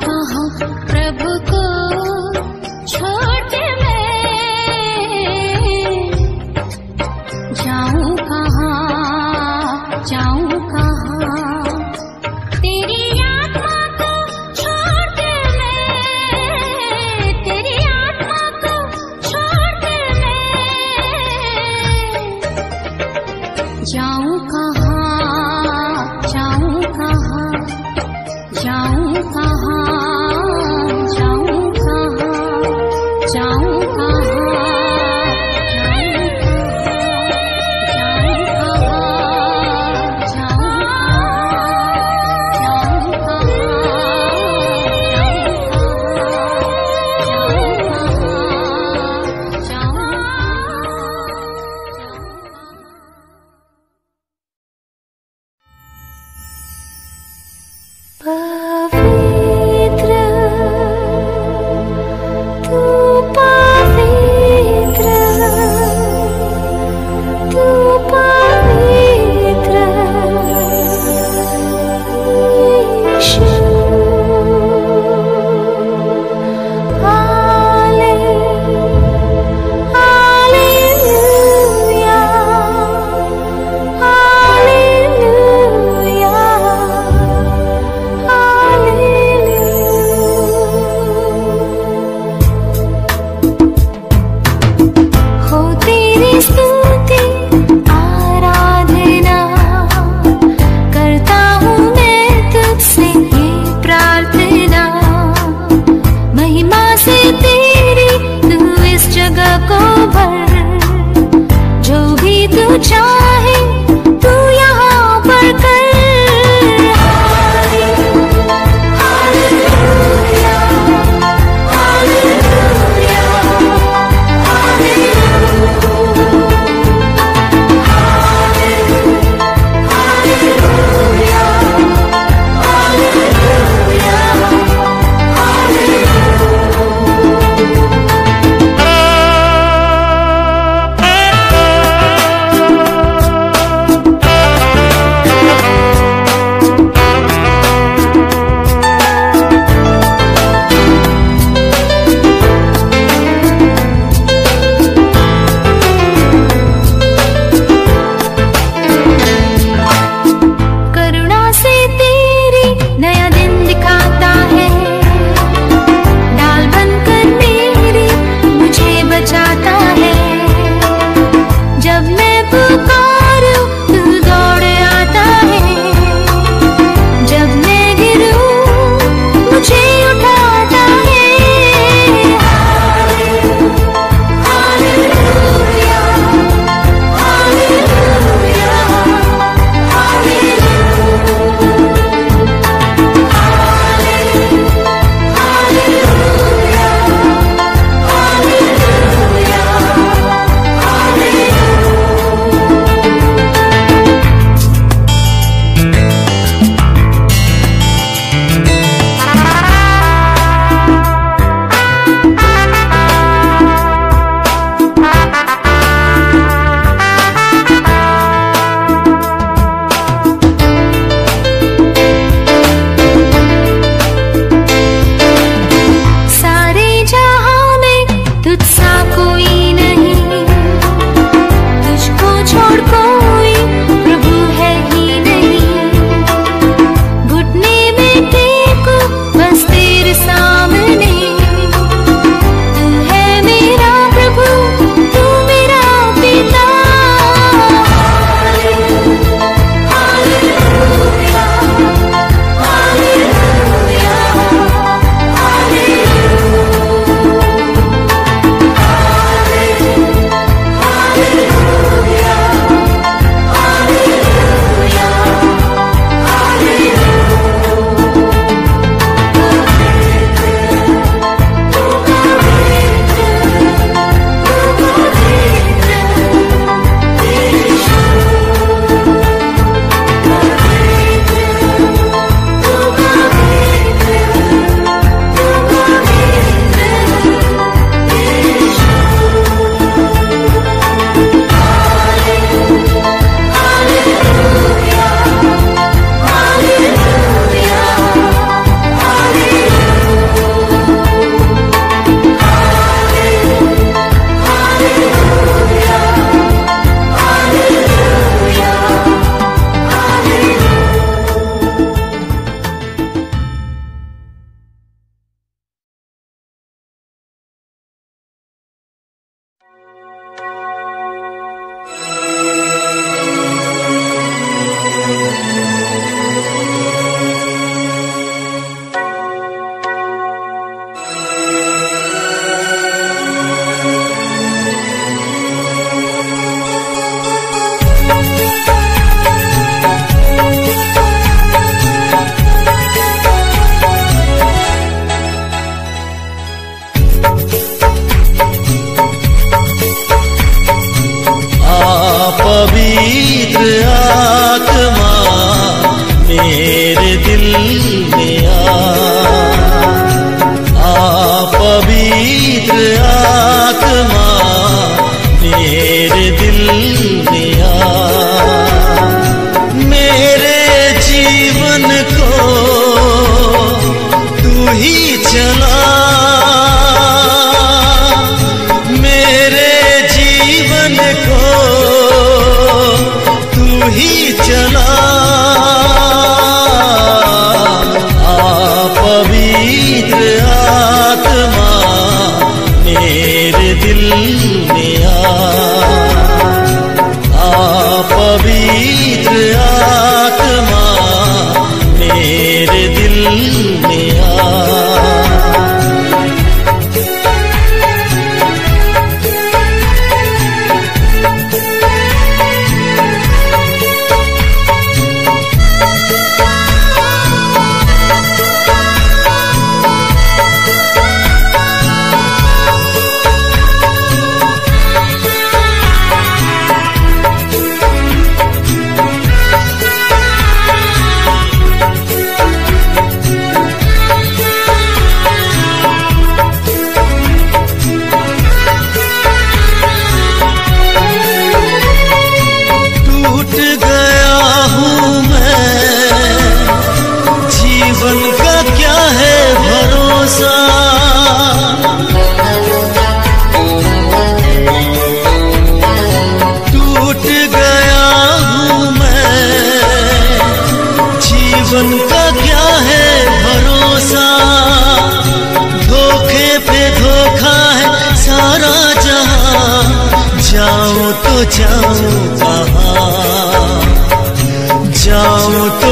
好好。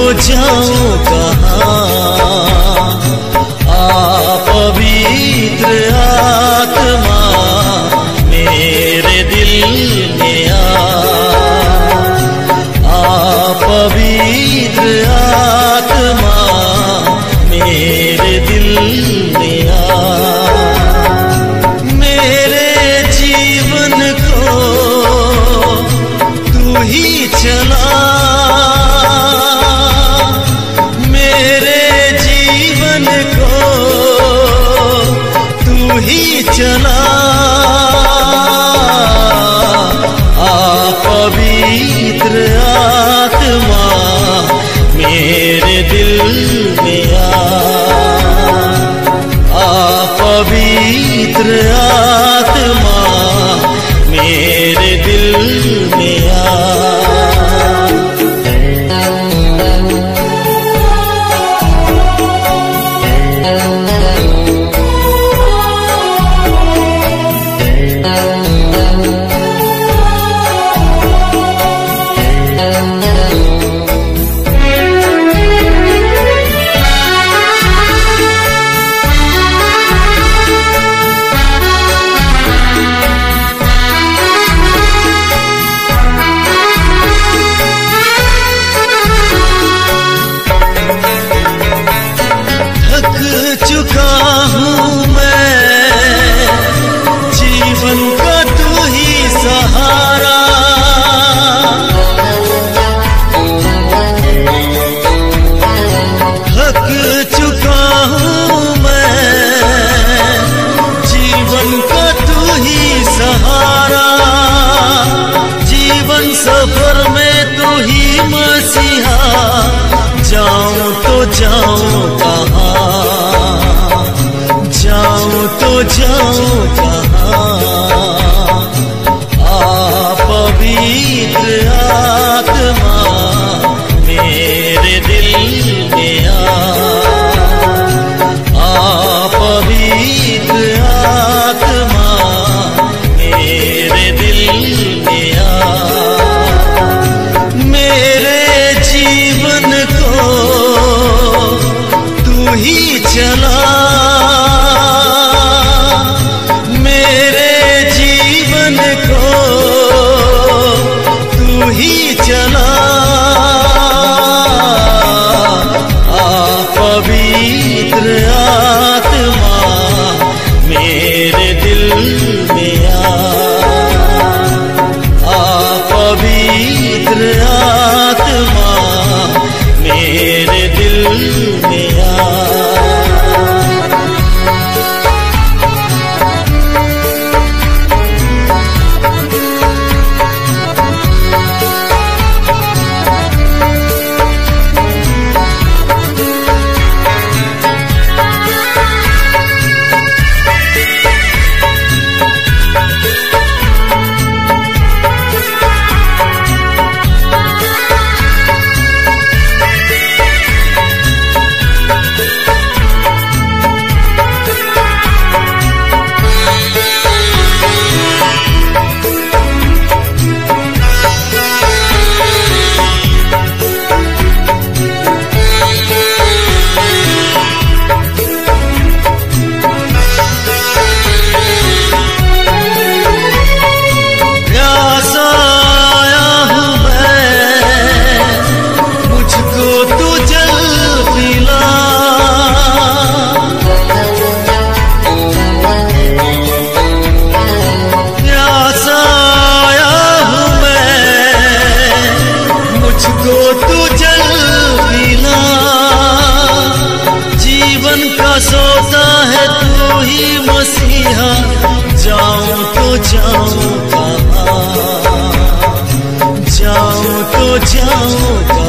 तो कहाँ? जाओ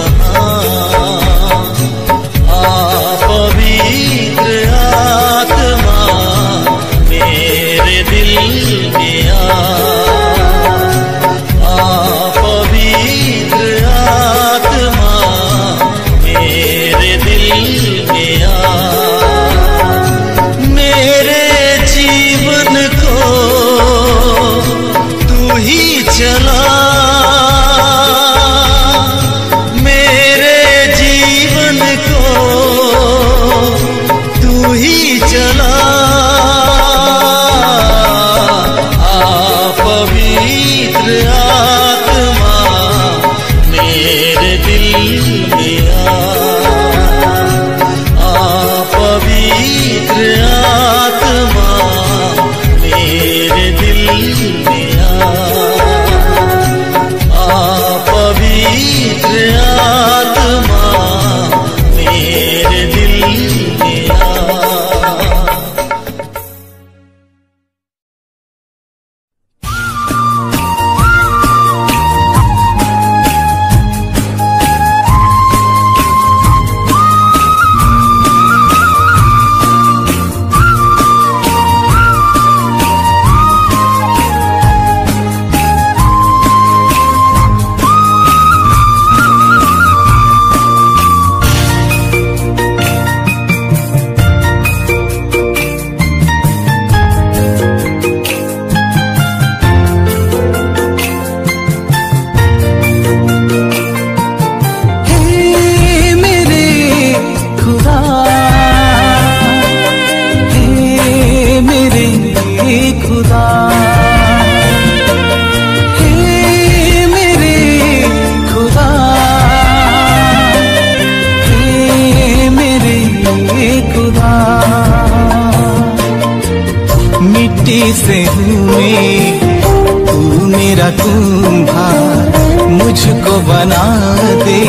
दे,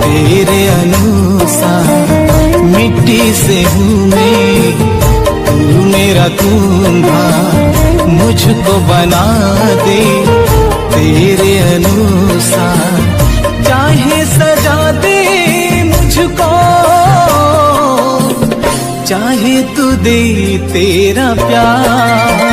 तेरे अनुसार मिट्टी से हूँ मैं। तू मेरा कुंभा मुझको बना दे। तेरे अनुसार चाहे सजा दे मुझको। चाहे तू दे तेरा प्यार।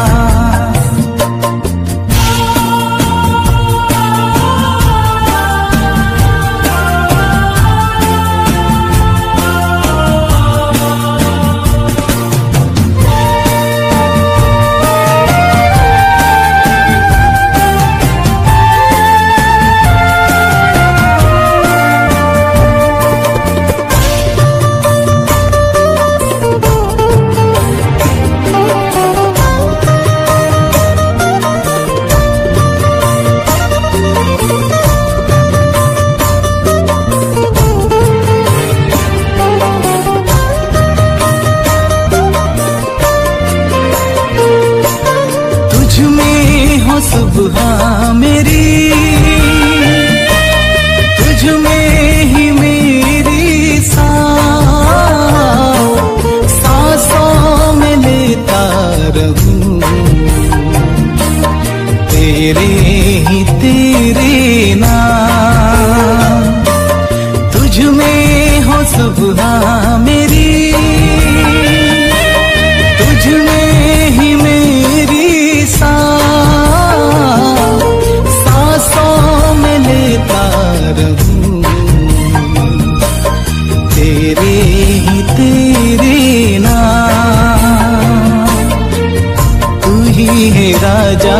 है राजा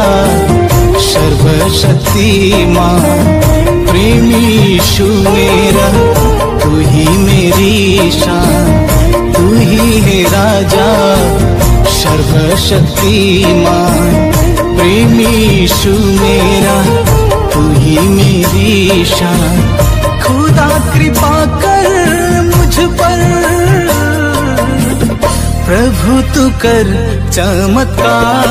सर्वशक्तिमान प्रेमी शु मेरा, तू ही मेरी शान। तू ही है राजा सर्वशक्तिमान प्रेमी शु मेरा, तू ही मेरी शान। खुदा कृपा कर मुझ पर प्रभु तू कर चमत्कार।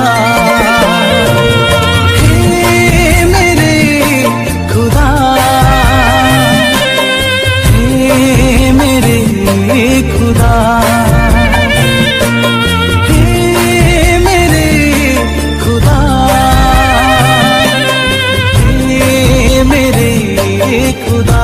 मेरे खुदा। हे मेरे खुदा। खुदा।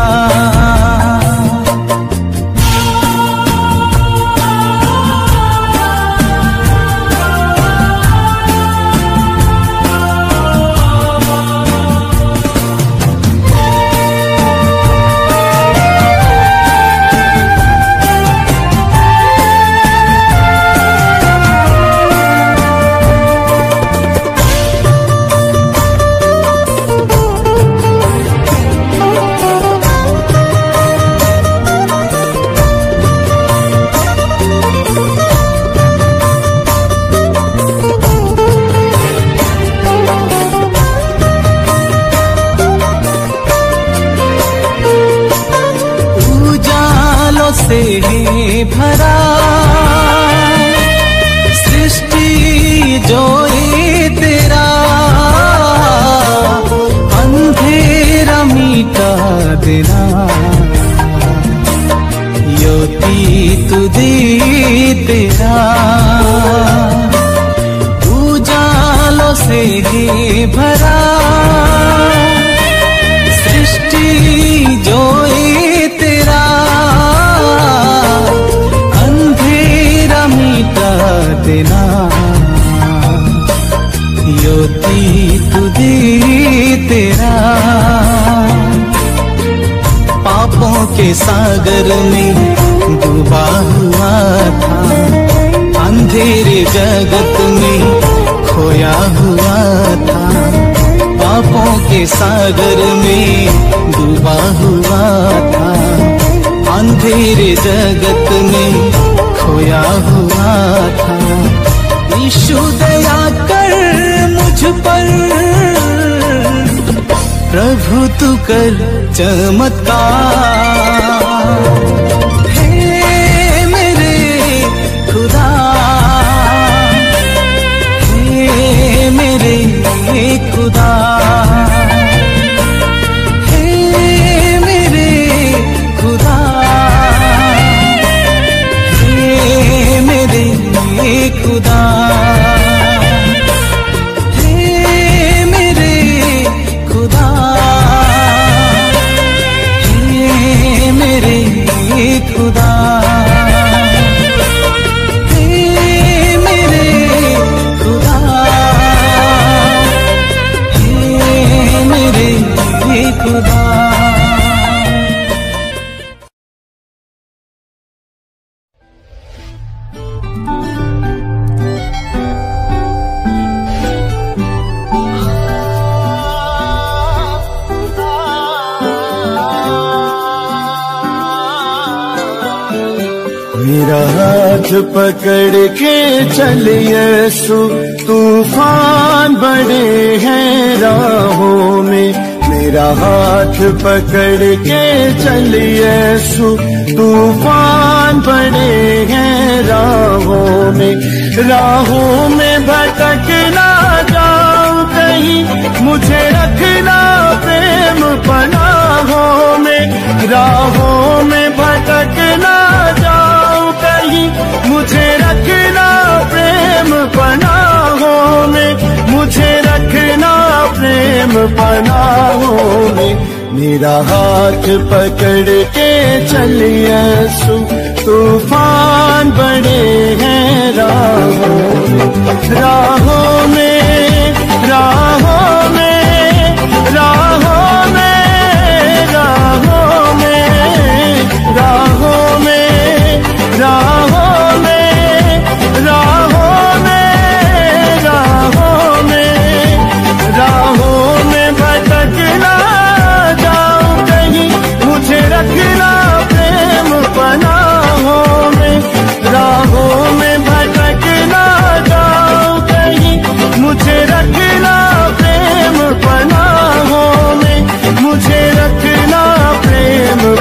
तेरा। पापों के सागर में डूबा हुआ था। अंधेरे जगत में खोया हुआ था। पापों के सागर में डूबा हुआ था। अंधेरे जगत में खोया हुआ था। यीशु दया कर मुझ पर। प्रभु तू कर चमत्कार। हे मेरे खुदा। हे मेरे खुदा। खुदा। खुदा पकड़ के चलिए यसु, तूफ़ान बड़े हैं राहों में। मेरा हाथ पकड़ के चलिए यसु, तूफ़ान बड़े हैं राहों में। राहों में भटक ना जाऊँ कहीं, मुझे रखना प्रेम पनाहों में। राहों में भटक ना जाऊँ कहीं मुझे रखना प्रेम पनाहों में, मुझे रखना प्रेम पनाहों में। मेरा हाथ पकड़ के चलिए सु तूफ़ान बड़े हैं राहों में राहों में, राहों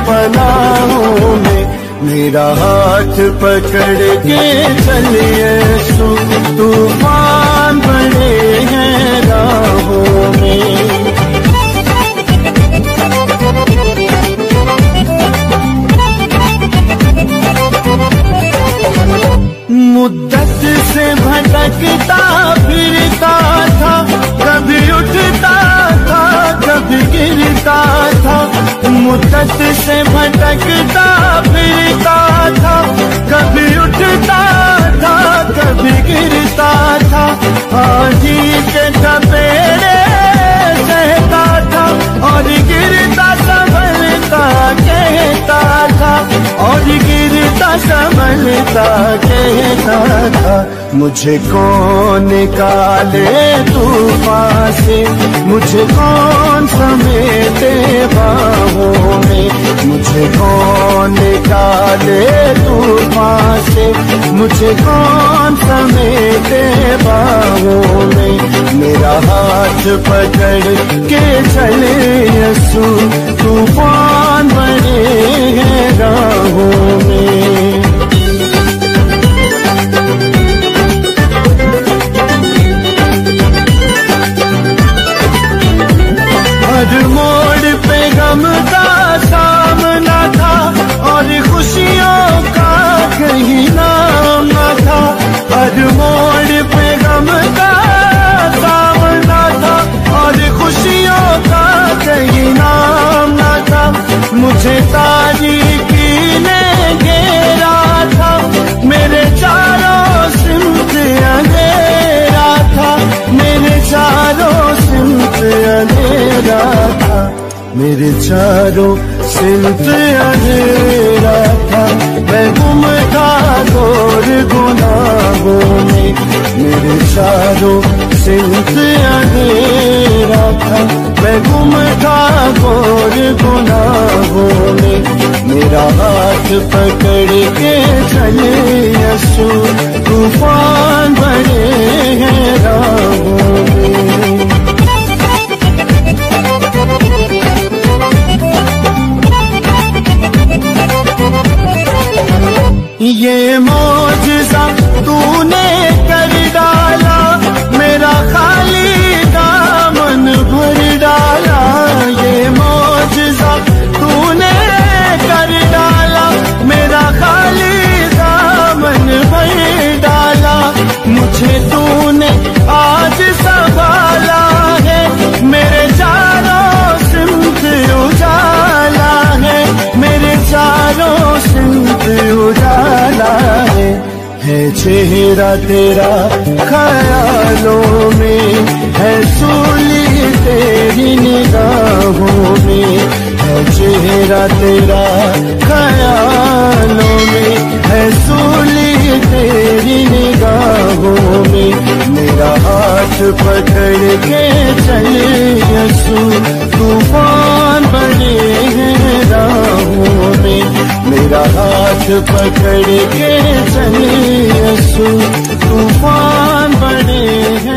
बनाऊ में मेरा हाथ पकड़ के चलिए सु तूफ़ान बड़े हैं राहों में। मुद्दत से भटकता फिरता था, कभी उठता था, कभी गिरता था मुद्दत से भटकता, फिरता था, कभी उठता था, कभी गिरता था। हाजी के थपेड़े सहता था, और गिरता संभलता, कहता था, और संभलता कहता था, मुझे कौन काले तूफ़ान से? मुझे कौन समेटे बाहों में? मुझे कौन काले तूफ़ान से? मुझे कौन समेटे बाहों में? मेरा हाथ पकड़ के चले यसू, तूफ़ान बड़े हैं राहों में। हर मोड़ पे गम का सामना था। और खुशियों का कहीं नाम न था। मुझे तारीकी ने घेरा था। मेरे चारों सिमत अंधेरा था। मेरे चारों सिमत अंधेरा था। मेरे चारों सिमत अंधेरा था। मैं गुम था गोर गुनाहों में मेरे चारों अंधेरा था। मैं गुम था गोर गुनाहों में मेरा हाथ पकड़ के चले यसु तूफ़ान बड़े हैं राहों में। ये मौजजा तूने कर डाला, मेरा खाली दामन भर डाला। ये मौजजा तूने कर डाला, मेरा खाली दामन भर डाला। मुझे तूने आज संभाला है, मेरे चारों सिमत उजाला है, मेरे चारों सिमत उजाला है है चेहरा तेरा ख्यालों में, है सूली तेरी निगाहों में, है चेहरा तेरा ख्यालों में, है सूली तेरी निगाहों में, मेरा हाथ पकड़ के चले यसू, तूफ़ान बड़े हैं राहों में। तेरा हाथ पकड़ के चले यसु तूफ़ान बने हैं।